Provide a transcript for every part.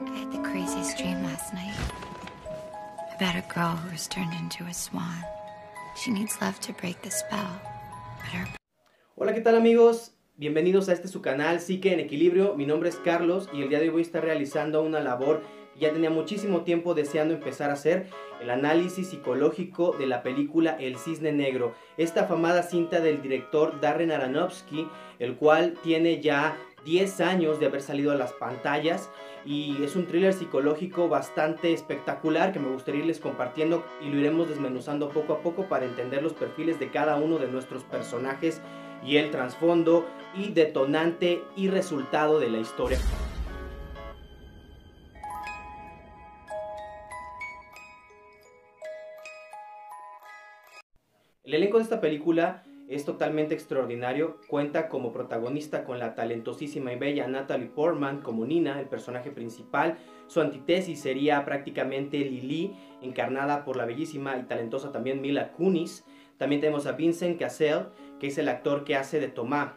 I had the craziest dream last night about a girl who was turned into a swan. She needs love to break the spell, but her Hola, ¿qué tal amigos? Bienvenidos a este su canal Psique en Equilibrio. Mi nombre es Carlos y el día de hoy voy a estar realizando una labor que ya tenía muchísimo tiempo deseando empezar a hacer, el análisis psicológico de la película El Cisne Negro, esta afamada cinta del director Darren Aronofsky, el cual tiene ya 10 años de haber salido a las pantallas y es un thriller psicológico bastante espectacular que me gustaría irles compartiendo y lo iremos desmenuzando poco a poco para entender los perfiles de cada uno de nuestros personajes y el trasfondo y detonante y resultado de la historia. El elenco de esta película es totalmente extraordinario. Cuenta como protagonista con la talentosísima y bella Natalie Portman como Nina, el personaje principal. Su antítesis sería prácticamente Lily, encarnada por la bellísima y talentosa también Mila Kunis. También tenemos a Vincent Cassel, que es el actor que hace de Tomás,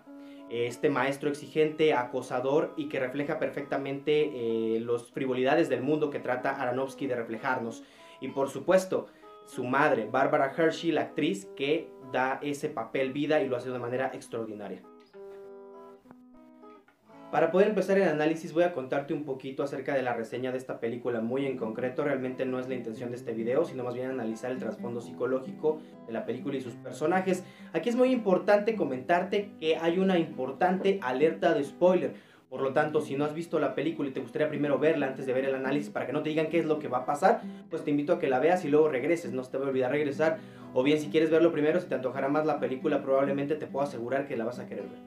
este maestro exigente, acosador y que refleja perfectamente eh, las frivolidades del mundo que trata Aronofsky de reflejarnos. Y por supuesto, su madre, Barbara Hershey, la actriz que da ese papel vida y lo hace de manera extraordinaria. Para poder empezar el análisis voy a contarte un poquito acerca de la reseña de esta película muy en concreto. Realmente no es la intención de este video, sino más bien analizar el trasfondo psicológico de la película y sus personajes. Aquí es muy importante comentarte que hay una importante alerta de spoiler. Por lo tanto, si no has visto la película y te gustaría primero verla antes de ver el análisis para que no te digan qué es lo que va a pasar, pues te invito a que la veas y luego regreses, no se te va a olvidar regresar. O bien si quieres verlo primero, si te antojará más la película, probablemente te puedo asegurar que la vas a querer ver.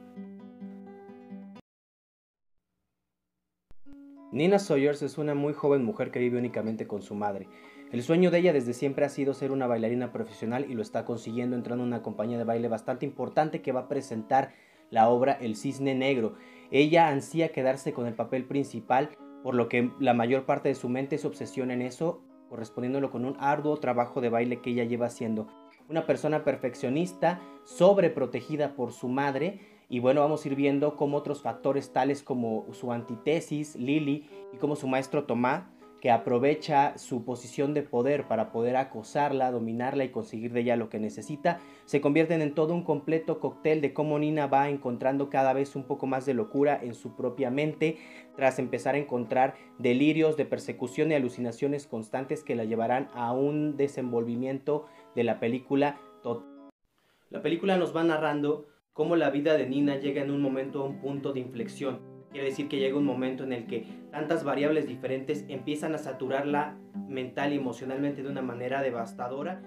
Nina Sawyers es una muy joven mujer que vive únicamente con su madre. El sueño de ella desde siempre ha sido ser una bailarina profesional y lo está consiguiendo entrando en una compañía de baile bastante importante que va a presentar la obra El Cisne Negro. Ella ansía quedarse con el papel principal, por lo que la mayor parte de su mente se obsesiona en eso, correspondiéndolo con un arduo trabajo de baile que ella lleva haciendo. Una persona perfeccionista, sobreprotegida por su madre, y bueno, vamos a ir viendo cómo otros factores tales como su antítesis, Lily, y como su maestro Tomás, que aprovecha su posición de poder para poder acosarla, dominarla y conseguir de ella lo que necesita, se convierten en todo un completo cóctel de cómo Nina va encontrando cada vez un poco más de locura en su propia mente, tras empezar a encontrar delirios de persecución y alucinaciones constantes que la llevarán a un desenvolvimiento de la película. La película nos va narrando cómo la vida de Nina llega en un momento a un punto de inflexión Quiere decir que llega un momento en el que tantas variables diferentes empiezan a saturarla mental y emocionalmente de una manera devastadora.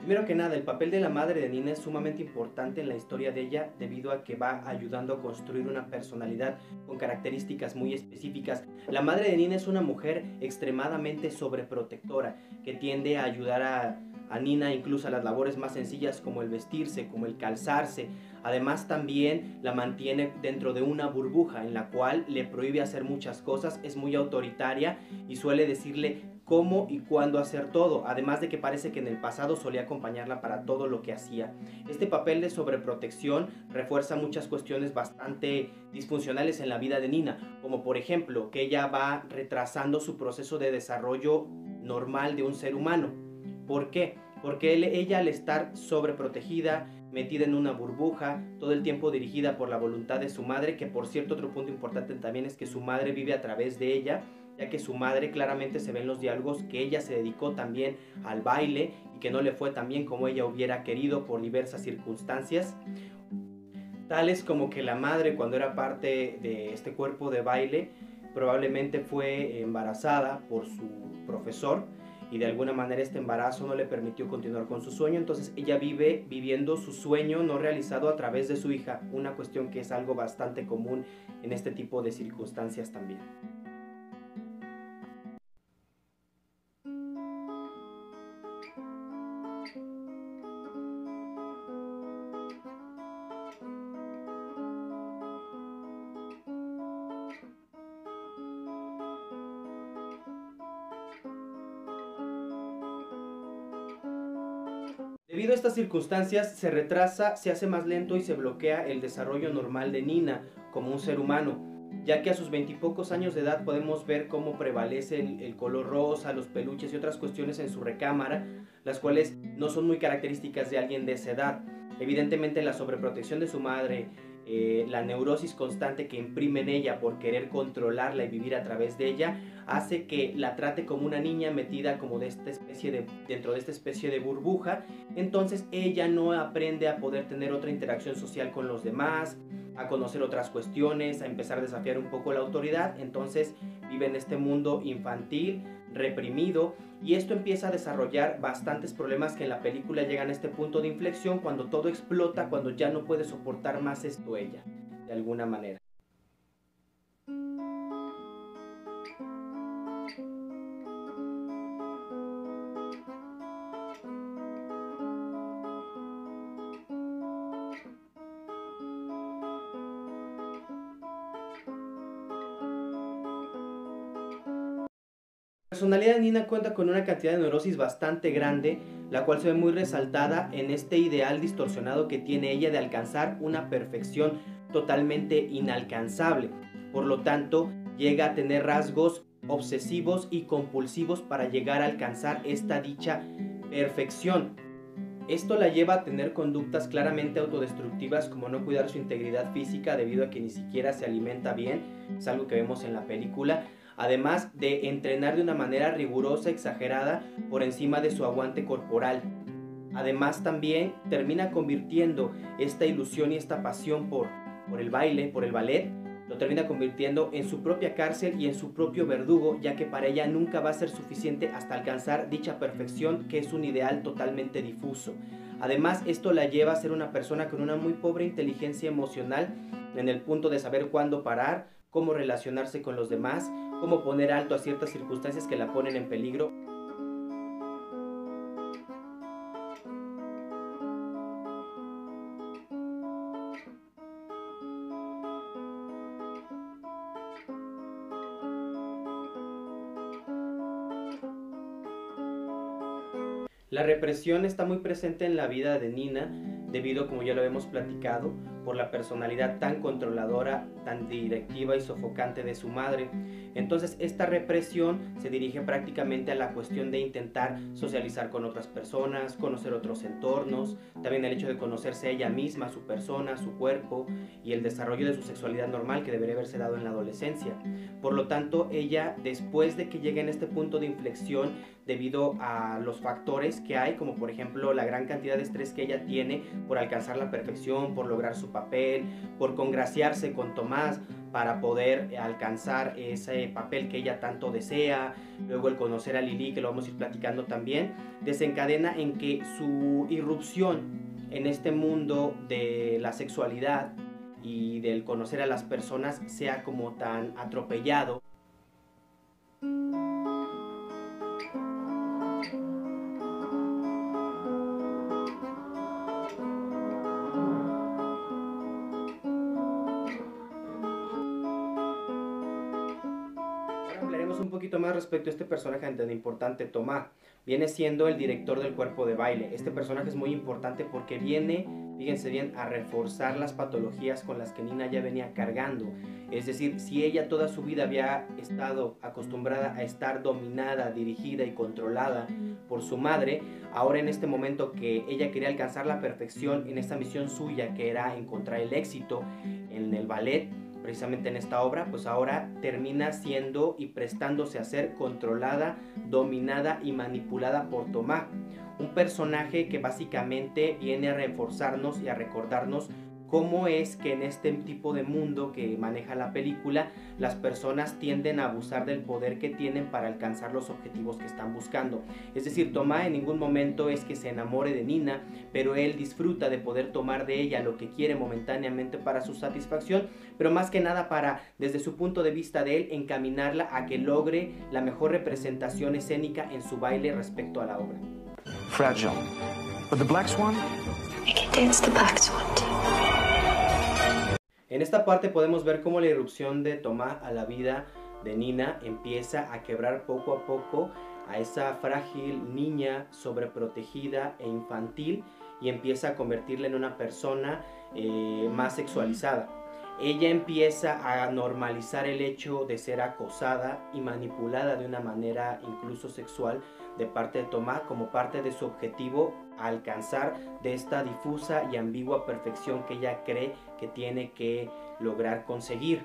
Primero que nada, el papel de la madre de Nina es sumamente importante en la historia de ella debido a que va ayudando a construir una personalidad con características muy específicas. La madre de Nina es una mujer extremadamente sobreprotectora que tiende a ayudar a, a Nina incluso a las labores más sencillas como el vestirse, como el calzarse, Además también la mantiene dentro de una burbuja en la cual le prohíbe hacer muchas cosas, es muy autoritaria y suele decirle cómo y cuándo hacer todo, además de que parece que en el pasado solía acompañarla para todo lo que hacía. Este papel de sobreprotección refuerza muchas cuestiones bastante disfuncionales en la vida de Nina, como por ejemplo que ella va retrasando su proceso de desarrollo normal de un ser humano. ¿Por qué? Porque ella al estar sobreprotegida, metida en una burbuja, todo el tiempo dirigida por la voluntad de su madre, que por cierto otro punto importante también es que su madre vive a través de ella, ya que su madre claramente se ve en los diálogos que ella se dedicó también al baile y que no le fue tan bien como ella hubiera querido por diversas circunstancias. Tales como que la madre cuando era parte de este cuerpo de baile probablemente fue embarazada por su profesor, y de alguna manera este embarazo no le permitió continuar con su sueño, entonces ella vive viviendo su sueño no realizado a través de su hija, una cuestión que es algo bastante común en este tipo de circunstancias también. Debido a estas circunstancias, se retrasa, se hace más lento y se bloquea el desarrollo normal de Nina como un ser humano, ya que a sus veintipocos años de edad podemos ver cómo prevalece el, color rosa, los peluches y otras cuestiones en su recámara, las cuales no son muy características de alguien de esa edad. Evidentemente la sobreprotección de su madre, eh, la neurosis constante que imprime en ella por querer controlarla y vivir a través de ella, hace que la trate como una niña metida como de esta especie de, dentro de esta especie de burbuja. Entonces ella no aprende a poder tener otra interacción social con los demás, a conocer otras cuestiones, a empezar a desafiar un poco la autoridad. Entonces vive en este mundo infantil, reprimido, y esto empieza a desarrollar bastantes problemas que en la película llegan a este punto de inflexión cuando todo explota, cuando ya no puede soportar más esto ella, de alguna manera. Personalidad Nina cuenta con una cantidad de neurosis bastante grande, la cual se ve muy resaltada en este ideal distorsionado que tiene ella de alcanzar una perfección totalmente inalcanzable. Por lo tanto, llega a tener rasgos obsesivos y compulsivos para llegar a alcanzar esta dicha perfección. Esto la lleva a tener conductas claramente autodestructivas como no cuidar su integridad física debido a que ni siquiera se alimenta bien, es algo que vemos en la película, además de entrenar de una manera rigurosa, exagerada, por encima de su aguante corporal. Además también termina convirtiendo esta ilusión y esta pasión por, por el baile, por el ballet, lo termina convirtiendo en su propia cárcel y en su propio verdugo, ya que para ella nunca va a ser suficiente hasta alcanzar dicha perfección que es un ideal totalmente difuso. Además, esto la lleva a ser una persona con una muy pobre inteligencia emocional en el punto de saber cuándo parar, cómo relacionarse con los demás, cómo poner alto a ciertas circunstancias que la ponen en peligro. La represión está muy presente en la vida de Nina debido, como ya lo hemos platicado, por la personalidad tan controladora, tan directiva y sofocante de su madre. Entonces esta represión se dirige prácticamente a la cuestión de intentar socializar con otras personas, conocer otros entornos, también el hecho de conocerse ella misma, su persona, su cuerpo y el desarrollo de su sexualidad normal que debería haberse dado en la adolescencia. Por lo tanto, ella después de que llegue en este punto de inflexión debido a los factores que hay, como por ejemplo la gran cantidad de estrés que ella tiene por alcanzar la perfección, por lograr su papel, por congraciarse con Tomás para poder alcanzar ese papel que ella tanto desea, luego el conocer a Lili, que lo vamos a ir platicando también, desencadena en que su irrupción en este mundo de la sexualidad y del conocer a las personas sea como tan atropellado respecto a este personaje tan importante, Tomás. Viene siendo el director del cuerpo de baile. Este personaje es muy importante porque viene, fíjense bien, a reforzar las patologías con las que Nina ya venía cargando. Es decir, si ella toda su vida había estado acostumbrada a estar dominada, dirigida y controlada por su madre, ahora en este momento que ella quería alcanzar la perfección en esta misión suya que era encontrar el éxito en el ballet, precisamente en esta obra, pues ahora termina siendo y prestándose a ser controlada, dominada y manipulada por Tomás, un personaje que básicamente viene a reforzarnos y a recordarnos cómo es que en este tipo de mundo que maneja la película, las personas tienden a abusar del poder que tienen para alcanzar los objetivos que están buscando. Es decir, Tomás en ningún momento es que se enamore de Nina, pero él disfruta de poder tomar de ella lo que quiere momentáneamente para su satisfacción, pero más que nada para, desde su punto de vista de él, encaminarla a que logre la mejor representación escénica en su baile respecto a la obra. Fragile. But the Black Swan? I can dance the Black Swan too. En esta parte podemos ver cómo la irrupción de Tomás a la vida de Nina empieza a quebrar poco a poco a esa frágil niña sobreprotegida e infantil y empieza a convertirla en una persona eh, más sexualizada. Ella empieza a normalizar el hecho de ser acosada y manipulada de una manera incluso sexual de parte de Tomás como parte de su objetivo alcanzar de esta difusa y ambigua perfección que ella cree que tiene que lograr conseguir.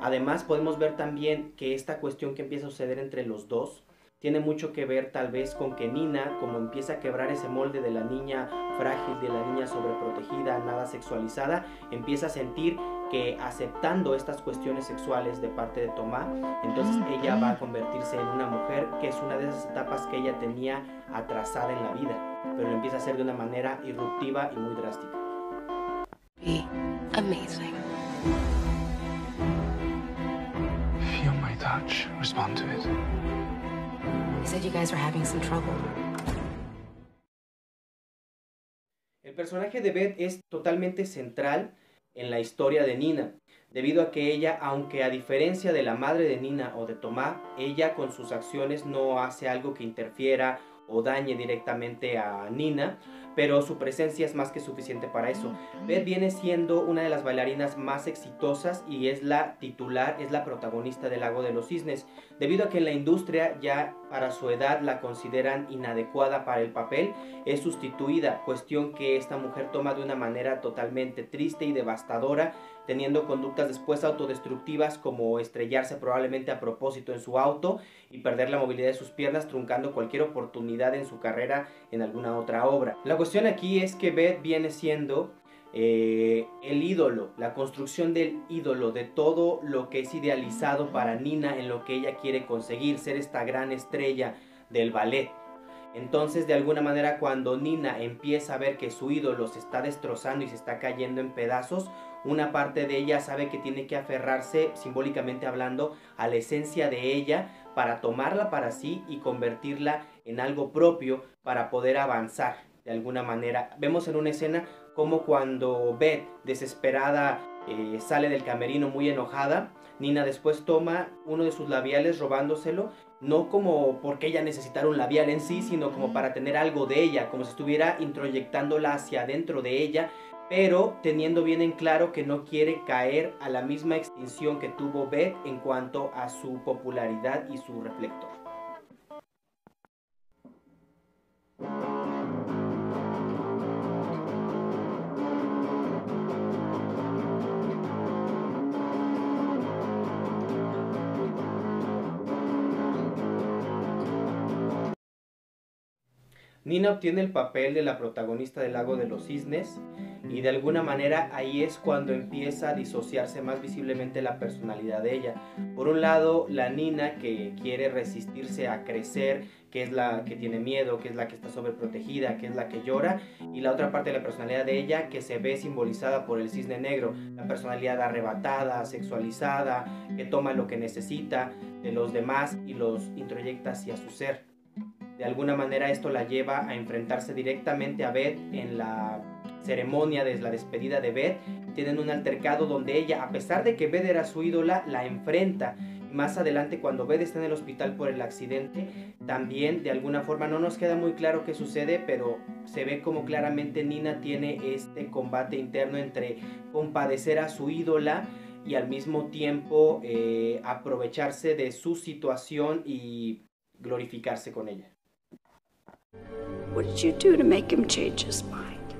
Además podemos ver también que esta cuestión que empieza a suceder entre los dos tiene mucho que ver tal vez con que Nina, como empieza a quebrar ese molde de la niña frágil, de la niña sobreprotegida, nada sexualizada, empieza a sentir que aceptando estas cuestiones sexuales de parte de Tomás, entonces ella va a convertirse en una mujer que es una de esas etapas que ella tenía atrasada en la vida, pero lo empieza a hacer de una manera irruptiva y muy drástica. amazing. Feel my touch. Respond to it. said you guys were having some trouble. El personaje de Beth es totalmente central en la historia de Nina, debido a que ella, aunque a diferencia de la madre de Nina o de Tomás, ella con sus acciones no hace algo que interfiera o dañe directamente a Nina, pero su presencia es más que suficiente para eso. Beth viene siendo una de las bailarinas más exitosas y es la titular, es la protagonista del Lago de los Cisnes, debido a que en la industria ya para su edad la consideran inadecuada para el papel, es sustituida, cuestión que esta mujer toma de una manera totalmente triste y devastadora, teniendo conductas después autodestructivas como estrellarse probablemente a propósito en su auto y perder la movilidad de sus piernas truncando cualquier oportunidad en su carrera en alguna otra obra. La cuestión aquí es que Beth viene siendo eh, el ídolo, la construcción del ídolo, de todo lo que es idealizado para Nina en lo que ella quiere conseguir, ser esta gran estrella del ballet. Entonces, de alguna manera, cuando Nina empieza a ver que su ídolo se está destrozando y se está cayendo en pedazos, una parte de ella sabe que tiene que aferrarse, simbólicamente hablando, a la esencia de ella para tomarla para sí y convertirla en algo propio para poder avanzar de alguna manera. Vemos en una escena como cuando Beth, desesperada, eh, sale del camerino muy enojada, Nina después toma uno de sus labiales robándoselo, no como porque ella necesitara un labial en sí, sino como para tener algo de ella, como si estuviera introyectándola hacia adentro de ella, pero teniendo bien en claro que no quiere caer a la misma extinción que tuvo Beth en cuanto a su popularidad y su reflector. Nina obtiene el papel de la protagonista del Lago de los Cisnes y de alguna manera ahí es cuando empieza a disociarse más visiblemente la personalidad de ella. Por un lado, la Nina que quiere resistirse a crecer, que es la que tiene miedo, que es la que está sobreprotegida, que es la que llora, y la otra parte de la personalidad de ella que se ve simbolizada por el cisne negro, la personalidad arrebatada, sexualizada, que toma lo que necesita de los demás y los introyecta hacia su ser. De alguna manera esto la lleva a enfrentarse directamente a Beth en la ceremonia de la despedida de Beth. Tienen un altercado donde ella, a pesar de que Beth era su ídola, la enfrenta. Más adelante, cuando Beth está en el hospital por el accidente, también de alguna forma no nos queda muy claro qué sucede, pero se ve como claramente Nina tiene este combate interno entre compadecer a su ídola y al mismo tiempo eh, aprovecharse de su situación y glorificarse con ella. What did you do to make him change his mind?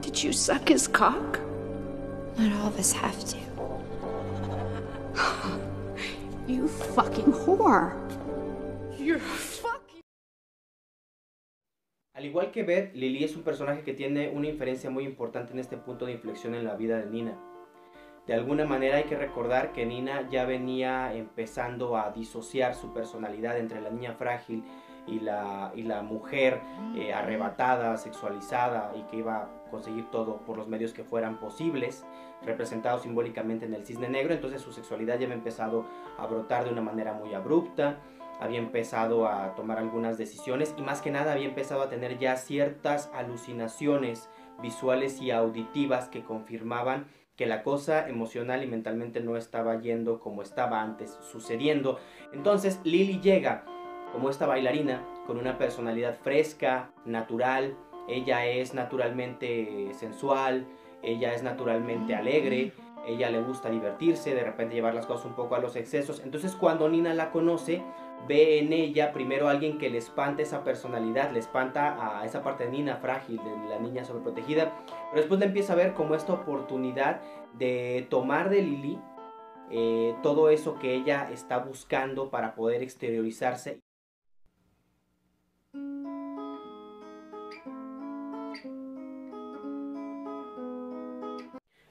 Did you suck his cock? Not all of us have to. You fucking whore. You're fucking. Al igual que Beth, Lily es un personaje que tiene una inferencia muy importante en este punto de inflexión en la vida de Nina. De alguna manera hay que recordar que Nina ya venía empezando a disociar su personalidad entre la niña frágil y la, y la mujer eh, arrebatada, sexualizada y que iba a conseguir todo por los medios que fueran posibles, representado simbólicamente en el cisne negro, entonces su sexualidad ya había empezado a brotar de una manera muy abrupta, había empezado a tomar algunas decisiones y más que nada había empezado a tener ya ciertas alucinaciones visuales y auditivas que confirmaban que la cosa emocional y mentalmente no estaba yendo como estaba antes sucediendo. Entonces Lily llega como esta bailarina con una personalidad fresca, natural, ella es naturalmente sensual, ella es naturalmente alegre, ella le gusta divertirse, de repente llevar las cosas un poco a los excesos. Entonces cuando Nina la conoce, ve en ella primero alguien que le espanta esa personalidad, le espanta a esa parte de Nina frágil, de la niña sobreprotegida, pero después le empieza a ver como esta oportunidad de tomar de Lily eh, todo eso que ella está buscando para poder exteriorizarse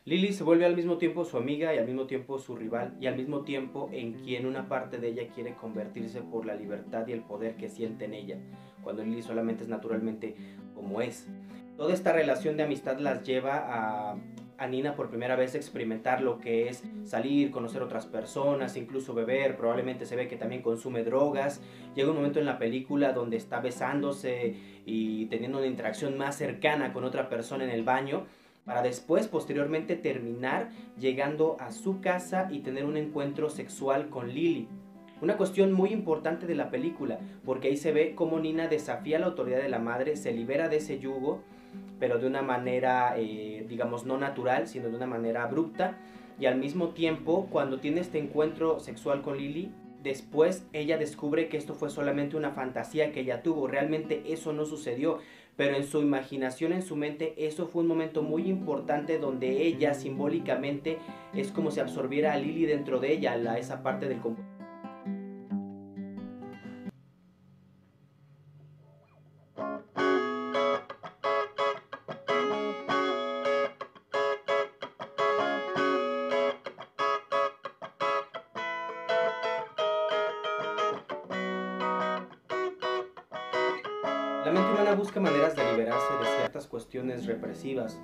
Lily se vuelve al mismo tiempo su amiga y al mismo tiempo su rival y al mismo tiempo en quien una parte de ella quiere convertirse por la libertad y el poder que siente en ella, cuando Lily solamente es naturalmente como es. Toda esta relación de amistad las lleva a, a Nina por primera vez a experimentar lo que es salir, conocer otras personas, incluso beber, probablemente se ve que también consume drogas. Llega un momento en la película donde está besándose y teniendo una interacción más cercana con otra persona en el baño para después posteriormente terminar llegando a su casa y tener un encuentro sexual con Lily. Una cuestión muy importante de la película, porque ahí se ve cómo Nina desafía la autoridad de la madre, se libera de ese yugo, pero de una manera, eh, digamos, no natural, sino de una manera abrupta. Y al mismo tiempo, cuando tiene este encuentro sexual con Lily, después ella descubre que esto fue solamente una fantasía que ella tuvo. Realmente eso no sucedió pero en su imaginación, en su mente, eso fue un momento muy importante donde ella simbólicamente es como si absorbiera a Lily dentro de ella, la, esa parte del. Busca maneras de liberarse de ciertas cuestiones represivas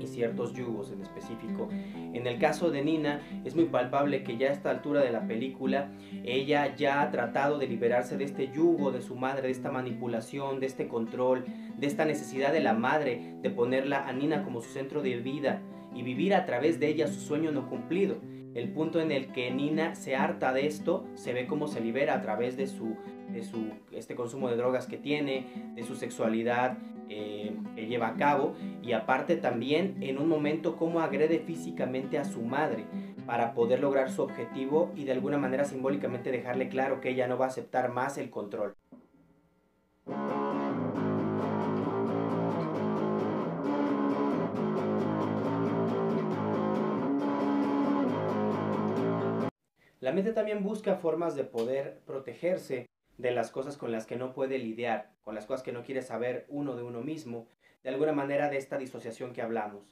y ciertos yugos en específico. En el caso de Nina es muy palpable que ya a esta altura de la película ella ya ha tratado de liberarse de este yugo de su madre, de esta manipulación, de este control, de esta necesidad de la madre de ponerla a Nina como su centro de vida y vivir a través de ella su sueño no cumplido. El punto en el que Nina se harta de esto se ve como se libera a través de su de su este consumo de drogas que tiene, de su sexualidad eh, que lleva a cabo y aparte también en un momento cómo agrede físicamente a su madre para poder lograr su objetivo y de alguna manera simbólicamente dejarle claro que ella no va a aceptar más el control. La mente también busca formas de poder protegerse de las cosas con las que no puede lidiar, con las cosas que no quiere saber uno de uno mismo, de alguna manera de esta disociación que hablamos,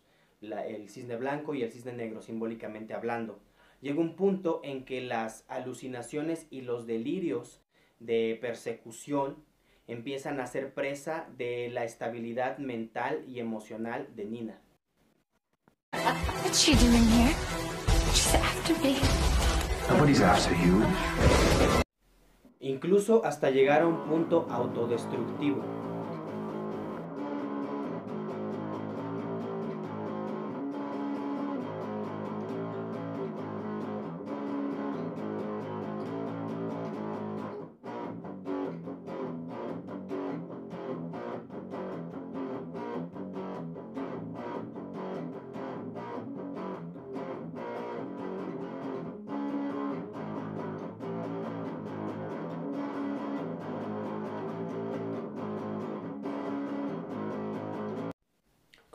el cisne blanco y el cisne negro simbólicamente hablando. Llega un punto en que las alucinaciones y los delirios de persecución empiezan a ser presa de la estabilidad mental y emocional de Nina. What's she doing here? She's after me. Incluso hasta llegar a un punto autodestructivo.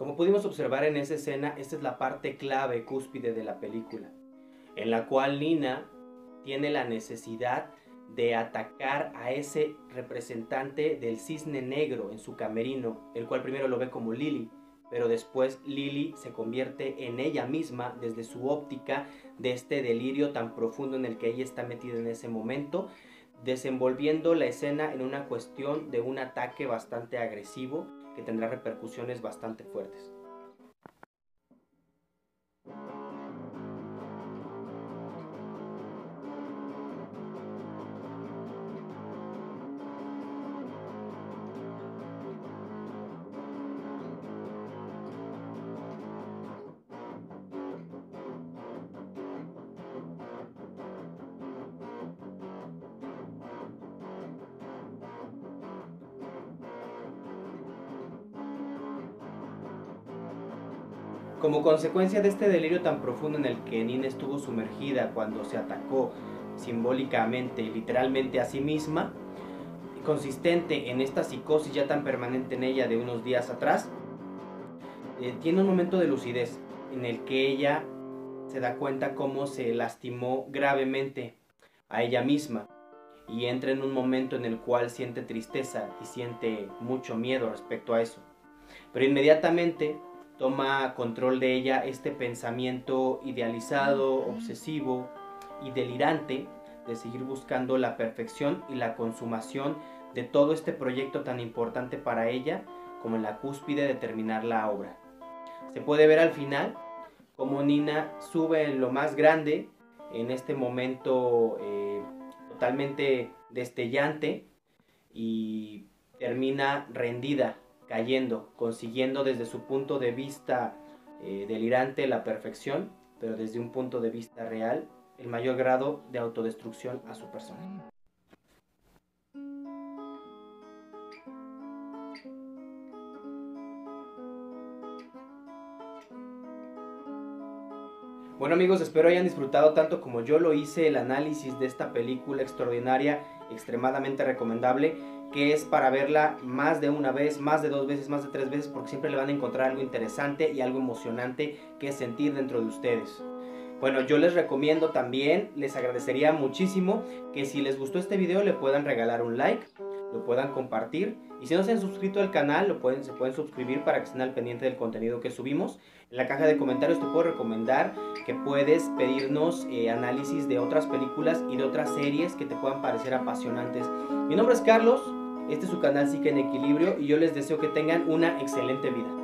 Como pudimos observar en esa escena, esta es la parte clave, cúspide de la película, en la cual Nina tiene la necesidad de atacar a ese representante del cisne negro en su camerino, el cual primero lo ve como Lily, pero después Lily se convierte en ella misma desde su óptica de este delirio tan profundo en el que ella está metida en ese momento, desenvolviendo la escena en una cuestión de un ataque bastante agresivo que tendrá repercusiones bastante fuertes. Como consecuencia de este delirio tan profundo en el que Nina estuvo sumergida cuando se atacó simbólicamente y literalmente a sí misma, consistente en esta psicosis ya tan permanente en ella de unos días atrás, eh, tiene un momento de lucidez en el que ella se da cuenta cómo se lastimó gravemente a ella misma y entra en un momento en el cual siente tristeza y siente mucho miedo respecto a eso. Pero inmediatamente toma control de ella este pensamiento idealizado, obsesivo y delirante de seguir buscando la perfección y la consumación de todo este proyecto tan importante para ella como en la cúspide de terminar la obra. Se puede ver al final como Nina sube en lo más grande en este momento eh, totalmente destellante y termina rendida, cayendo, consiguiendo desde su punto de vista eh, delirante la perfección, pero desde un punto de vista real el mayor grado de autodestrucción a su persona. Bueno amigos, espero hayan disfrutado tanto como yo lo hice el análisis de esta película extraordinaria, extremadamente recomendable, que es para verla más de una vez, más de dos veces, más de tres veces, porque siempre le van a encontrar algo interesante y algo emocionante que sentir dentro de ustedes. Bueno, yo les recomiendo también, les agradecería muchísimo que si les gustó este video le puedan regalar un like, lo puedan compartir y si no se han suscrito al canal lo pueden, se pueden suscribir para que estén al pendiente del contenido que subimos. En la caja de comentarios te puedo recomendar que puedes pedirnos eh, análisis de otras películas y de otras series que te puedan parecer apasionantes. Mi nombre es Carlos, este es su canal Psique en Equilibrio y yo les deseo que tengan una excelente vida.